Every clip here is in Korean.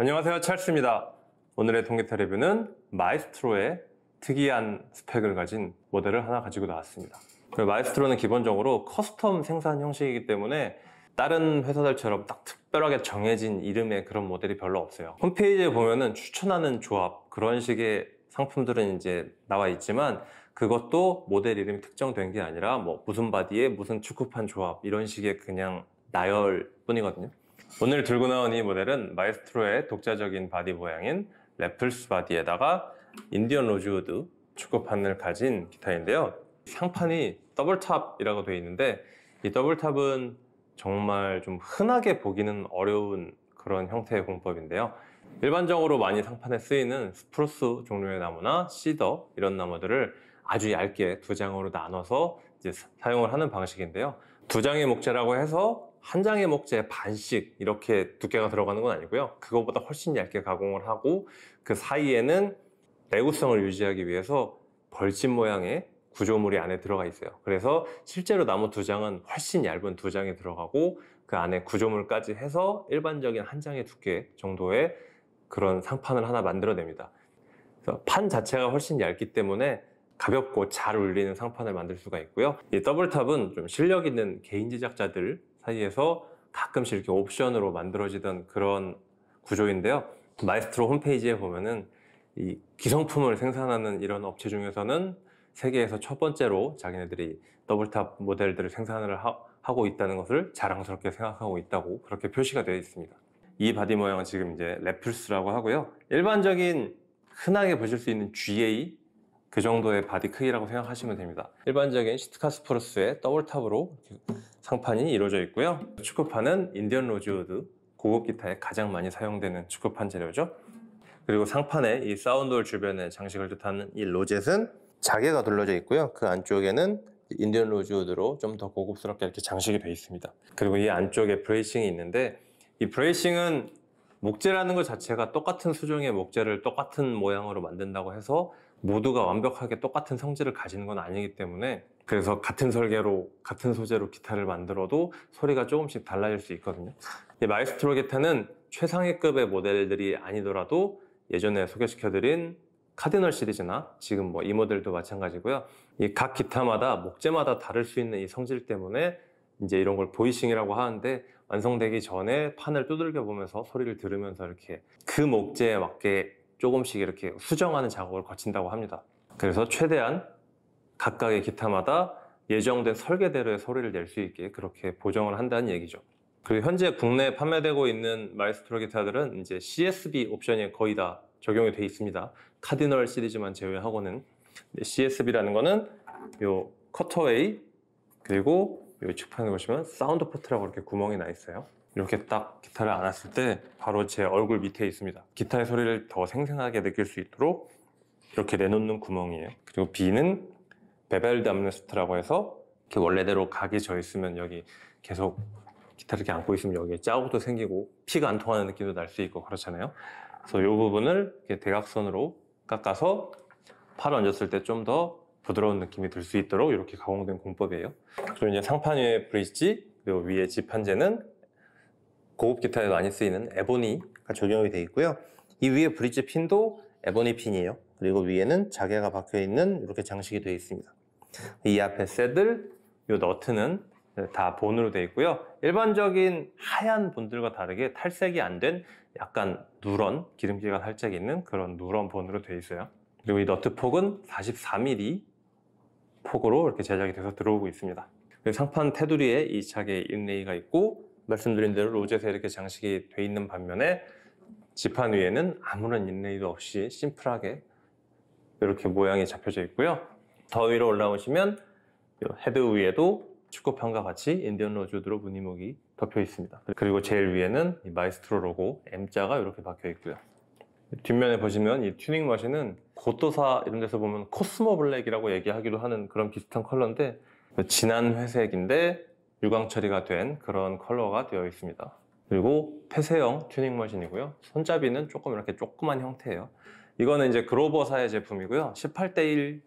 안녕하세요 찰스입니다. 오늘의 통기타 리뷰는 마이스트로의 특이한 스펙을 가진 모델을 하나 가지고 나왔습니다. 그 마이스트로는 기본적으로 custom 생산 형식이기 때문에 다른 회사들처럼 딱 특별하게 정해진 이름의 그런 모델이 별로 없어요. 홈페이지에 보면은 추천하는 조합 그런 식의 상품들은 이제 나와 있지만 그것도 모델 이름이 특정된 게 아니라 뭐 무슨 바디에 무슨 측후판 조합 이런 식의 그냥 나열 뿐이거든요 오늘 들고 나온 이 모델은 마이스트로의 독자적인 바디 모양인 래플스 바디에다가 Indian rosewood 측후판을 가진 기타인데요. 상판이 double top이라고 되어 있는데 이 double top은 정말 좀 흔하게 보기는 어려운 그런 형태의 공법인데요. 일반적으로 많이 상판에 쓰이는 spruce 종류의 나무나 cedar 이런 나무들을 아주 얇게 두 장으로 나눠서 사용을 하는 방식인데요. 두 장의 목재라고 해서 한 장의 목재 반씩 이렇게 두께가 들어가는 건 아니고요. 그거보다 훨씬 얇게 가공을 하고 그 사이에는 내구성을 유지하기 위해서 벌집 모양의 구조물이 안에 들어가 있어요. 그래서 실제로 나무 두 장은 훨씬 얇은 두 장이 들어가고 그 안에 구조물까지 해서 일반적인 한 장의 두께 정도의 그런 상판을 하나 만들어냅니다. 그래서 판 자체가 훨씬 얇기 때문에 가볍고 잘 울리는 상판을 만들 수가 있고요. 이 double top은 좀 실력 있는 개인 제작자들 사이에서 가끔씩 이렇게 옵션으로 만들어지던 그런 구조인데요. 마이스트로 홈페이지에 보면은 이 기성품을 생산하는 이런 업체 중에서는 세계에서 첫 번째로 자기네들이 double top 모델들을 생산을 하, 고 있다는 것을 자랑스럽게 생각하고 있다고 그렇게 표시가 되어 있습니다. 이 바디 모양은 지금 이제 래플스라고 하고요. 일반적인 흔하게 보실 수 있는 GA 그 정도의 바디 크기라고 생각하시면 됩니다. 일반적인 Sitka spruce의 double top으로 상판이 이루어져 있고요. 측후판은 Indian rosewood 고급 기타에 가장 많이 사용되는 측후판 재료죠. 그리고 상판에 이 sound hole 주변에 장식을 뜻하는 이 rosette은 자개가 둘러져 있고요. 그 안쪽에는 Indian rosewood로 좀 더 고급스럽게 이렇게 장식이 되어 있습니다. 그리고 이 안쪽에 bracing이 있는데 이 bracing은 목재라는 것 자체가 똑같은 수종의 목재를 똑같은 모양으로 만든다고 해서 모두가 완벽하게 똑같은 성질을 가지는 건 아니기 때문에 그래서 같은 설계로 같은 소재로 기타를 만들어도 소리가 조금씩 달라질 수 있거든요 이 마이스트로 기타는 최상위급의 모델들이 아니더라도 예전에 소개시켜드린 카디널 시리즈나 지금 뭐 이 모델도 마찬가지고요 이 각 기타마다 목재마다 다를 수 있는 이 성질 때문에 이제 이런 걸 voicing이라고 하는데 완성되기 전에 판을 두들겨 보면서 소리를 들으면서 이렇게 그 목재에 맞게 조금씩 이렇게 수정하는 작업을 거친다고 합니다. 그래서 최대한 각각의 기타마다 예정된 설계대로의 소리를 낼 수 있게 그렇게 보정을 한다는 얘기죠. 그리고 현재 국내에 판매되고 있는 마이스트로 기타들은 이제 CSB 옵션이 거의 다 적용이 되어 있습니다. 카디널 시리즈만 제외하고는 CSB라는 거는 요 cutaway 그리고 이 측판에 보시면 sound port라고 이렇게 구멍이 나 있어요. 이렇게 딱 기타를 안았을 때 바로 제 얼굴 밑에 있습니다. 기타의 소리를 더 생생하게 느낄 수 있도록 이렇게 내놓는 구멍이에요. 그리고 B는 beveled armrest라고 해서 이렇게 원래대로 각이 져 있으면 여기 계속 기타를 이렇게 안고 있으면 여기에 자국도 생기고 피가 안 통하는 느낌도 날 수 있고 그렇잖아요. 그래서 이 부분을 이렇게 대각선으로 깎아서 팔을 얹었을 때 좀 더 부드러운 느낌이 들 수 있도록 이렇게 가공된 공법이에요. 그리고 이제 상판 위에 브릿지 그리고 위에 지판재는 고급 기타에 많이 쓰이는 에보니가 적용이 되어 있고요. 이 위에 브릿지 핀도 에보니 핀이에요. 그리고 위에는 자개가 박혀 있는 이렇게 장식이 되어 있습니다. 이 앞에 새들, 이 너트는 다 본으로 되어 있고요. 일반적인 하얀 본들과 다르게 탈색이 안 된 약간 누런 기름기가 살짝 있는 그런 누런 bone으로 되어 있어요. 그리고 이 너트 폭은 44mm 폭으로 이렇게 제작이 돼서 들어오고 있습니다. 상판 테두리에 이 자개 inlay가 있고 말씀드린 대로 rosette에 이렇게 장식이 돼 있는 반면에 지판 위에는 아무런 inlay도 없이 심플하게 이렇게 모양이 잡혀져 있고요. 더 위로 올라오시면 헤드 위에도 측후판과 같이 Indian rosewood로 무늬목이 덮여 있습니다. 그리고 제일 위에는 마이스트로 로고 M자가 이렇게 박혀 있고요. 뒷면에 보시면 이 tuning machine은 Gotoh사 이런 데서 보면 Cosmo Black이라고 얘기하기도 하는 그런 비슷한 컬러인데 진한 회색인데 유광 처리가 된 그런 컬러가 되어 있습니다. 그리고 폐쇄형 tuning machine이고요. 손잡이는 조금 이렇게 조그만 형태예요. 이거는 이제 Grover사의 제품이고요. 18대1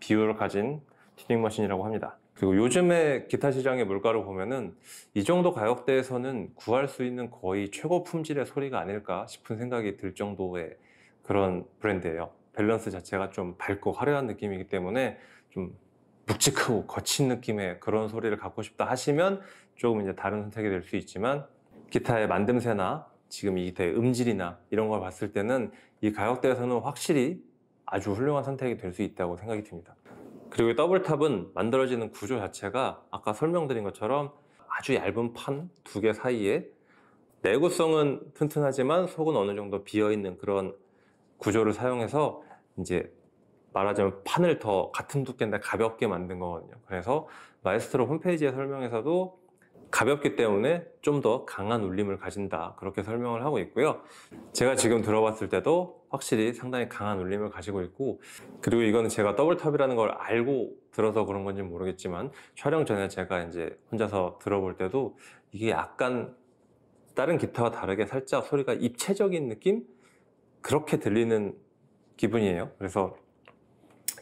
비율을 가진 tuning machine이라고 합니다. 그리고 요즘에 기타 시장의 물가를 보면은 이 정도 가격대에서는 구할 수 있는 거의 최고 품질의 소리가 아닐까 싶은 생각이 들 정도의 그런 브랜드예요. 밸런스 자체가 좀 밝고 화려한 느낌이기 때문에 좀 묵직하고 거친 느낌의 그런 소리를 갖고 싶다 하시면 조금 이제 다른 선택이 될 수 있지만 기타의 만듦새나 지금 이 기타의 음질이나 이런 걸 봤을 때는 이 가격대에서는 확실히 아주 훌륭한 선택이 될 수 있다고 생각이 듭니다. 그리고 이 더블탑은 만들어지는 구조 자체가 아까 설명드린 것처럼 아주 얇은 판 두 개 사이에 내구성은 튼튼하지만 속은 어느 정도 비어 있는 그런 구조를 사용해서 이제 말하자면 판을 더 같은 두께인데 가볍게 만든 거거든요. 그래서 마에스트로 홈페이지의 설명에서도 가볍기 때문에 좀 더 강한 울림을 가진다. 그렇게 설명을 하고 있고요. 제가 지금 들어봤을 때도 확실히 상당히 강한 울림을 가지고 있고, 그리고 이거는 제가 double top이라는 걸 알고 들어서 그런 건지 모르겠지만, 촬영 전에 제가 이제 혼자서 들어볼 때도 이게 약간 다른 기타와 다르게 살짝 소리가 입체적인 느낌? 그렇게 들리는 기분이에요. 그래서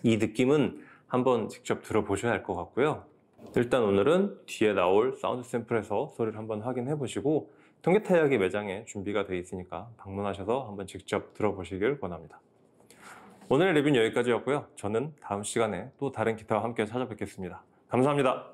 이 느낌은 한번 직접 들어보셔야 할 것 같고요. 일단 오늘은 뒤에 나올 사운드 샘플에서 소리를 한번 확인해 보시고 통기타 이야기 매장에 준비가 되어 있으니까 방문하셔서 한번 직접 들어보시길 원합니다. 오늘의 리뷰는 여기까지였고요. 저는 다음 시간에 또 다른 기타와 함께 찾아뵙겠습니다. 감사합니다.